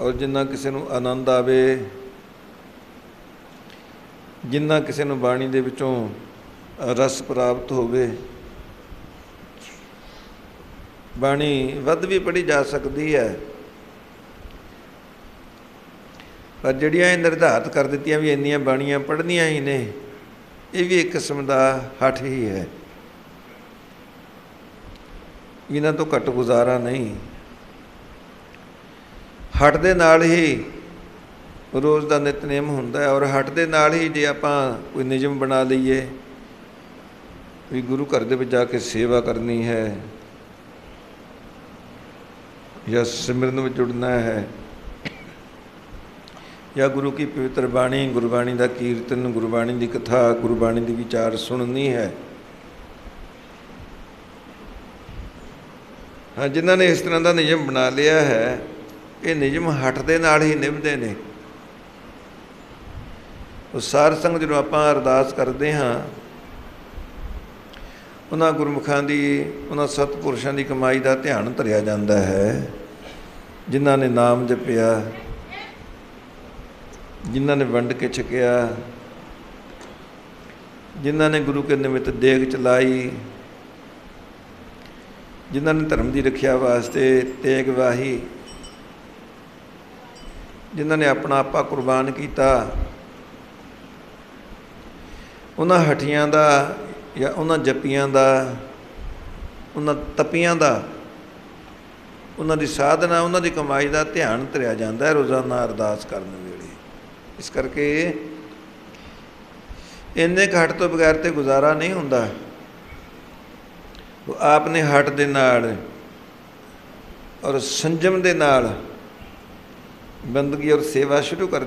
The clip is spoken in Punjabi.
ਔਰ ਜਿੰਨਾ ਕਿਸੇ ਨੂੰ ਆਨੰਦ ਆਵੇ, ਜਿੰਨਾ ਕਿਸੇ ਨੂੰ ਬਾਣੀ ਦੇ ਵਿੱਚੋਂ ਰਸ ਪ੍ਰਾਪਤ ਹੋਵੇ, ਬਾਣੀ ਵੱਧ ਵੀ ਪੜੀ ਜਾ ਸਕਦੀ ਹੈ। ਪਰ ਜਿਹੜੀਆਂ ਇਹ ਨਿਰਧਾਰਤ ਕਰ ਦਿੱਤੀਆਂ ਵੀ ਇੰਨੀਆਂ ਬਾਣੀਆਂ ਪੜ੍ਹਨੀਆਂ ਹੀ ਨੇ, ਇਹ ਵੀ ਇੱਕ ਕਿਸਮ ਦਾ ਹੱਠ ਹੀ ਹੈ। ਇਹਨਾਂ ਤੋਂ ਘੱਟ ਗੁਜ਼ਾਰਾ ਨਹੀਂ। ਹਟ ਦੇ ਨਾਲ ਹੀ ਰੋਜ਼ ਦਾ ਨਿਤਨੇਮ ਹੁੰਦਾ ਹੈ ਔਰ ਹਟ ਦੇ ਨਾਲ ਹੀ ਜੇ ਆਪਾਂ ਕੋਈ ਨਿਯਮ ਬਣਾ ਲਈਏ ਵੀ ਗੁਰੂ ਘਰ ਦੇ ਵਿੱਚ ਜਾ ਕੇ ਸੇਵਾ ਕਰਨੀ ਹੈ ਜਾਂ ਸਿਮਰਨ ਵਿੱਚ ਜੁੜਨਾ ਹੈ ਜਾਂ ਗੁਰੂ ਕੀ ਪਵਿੱਤਰ ਬਾਣੀ, ਗੁਰਬਾਣੀ ਦਾ ਕੀਰਤਨ, ਗੁਰਬਾਣੀ ਦੀ ਕਥਾ, ਗੁਰਬਾਣੀ ਦੀ ਵਿਚਾਰ ਸੁਣਨੀ ਹੈ। ਹਾਂ, ਜਿਨ੍ਹਾਂ ਨੇ ਇਸ ਤਰ੍ਹਾਂ ਦਾ ਨਿਯਮ ਬਣਾ ਲਿਆ ਹੈ ਇਹ ਨਿਯਮ ਹੱਟ ਦੇ ਨਾਲ ਹੀ ਨਿਭਦੇ ਨੇ। ਉਹ ਸਾਰ ਸੰਗ ਜਦੋਂ ਆਪਾਂ ਅਰਦਾਸ ਕਰਦੇ ਹਾਂ, ਉਹਨਾਂ ਗੁਰਮੁਖਾਂ ਦੀ, ਉਹਨਾਂ ਸਤਪੁਰਸ਼ਾਂ ਦੀ ਕਮਾਈ ਦਾ ਧਿਆਨ ਧਰਿਆ ਜਾਂਦਾ ਹੈ। ਜਿਨ੍ਹਾਂ ਨੇ ਨਾਮ ਜਪਿਆ, ਜਿਨ੍ਹਾਂ ਨੇ ਵੰਡ ਕੇ ਛਕਿਆ, ਜਿਨ੍ਹਾਂ ਨੇ ਗੁਰੂ ਕੇ ਨਿਮਿਤ ਦੇਗ ਚਲਾਈ, ਜਿਨ੍ਹਾਂ ਨੇ ਧਰਮ ਦੀ ਰੱਖਿਆ ਵਾਸਤੇ ਤੇਗ ਵਾਹੀ ਜਿਨ੍ਹਾਂ ਨੇ ਆਪਣਾ ਆਪਾ ਕੁਰਬਾਨ ਕੀਤਾ। ਉਹਨਾਂ ਹਠੀਆਂ ਦਾ ਜਾਂ ਉਹਨਾਂ ਜਪੀਆਂ ਦਾ, ਉਹਨਾਂ ਤਪੀਆਂ ਦਾ, ਉਹਨਾਂ ਦੀ ਸਾਧਨਾ, ਉਹਨਾਂ ਦੀ ਕਮਾਈ ਦਾ ਧਿਆਨ ਧਰਿਆ ਜਾਂਦਾ ਹੈ ਰੋਜ਼ਾਨਾ ਅਰਦਾਸ ਕਰਨ ਵੇਲੇ। ਇਸ ਕਰਕੇ ਇੰਨੇ ਘੱਟ ਤੋਂ ਬਗੈਰ ਤੇ ਗੁਜ਼ਾਰਾ ਨਹੀਂ ਹੁੰਦਾ। ਉਹ ਆਪ ਨੇ ਹਟ ਦੇ ਨਾਲ ਔਰ ਸੰਜਮ ਦੇ ਨਾਲ ਬੰਦਗੀ ਔਰ ਸੇਵਾ ਸ਼ੁਰੂ ਕਰ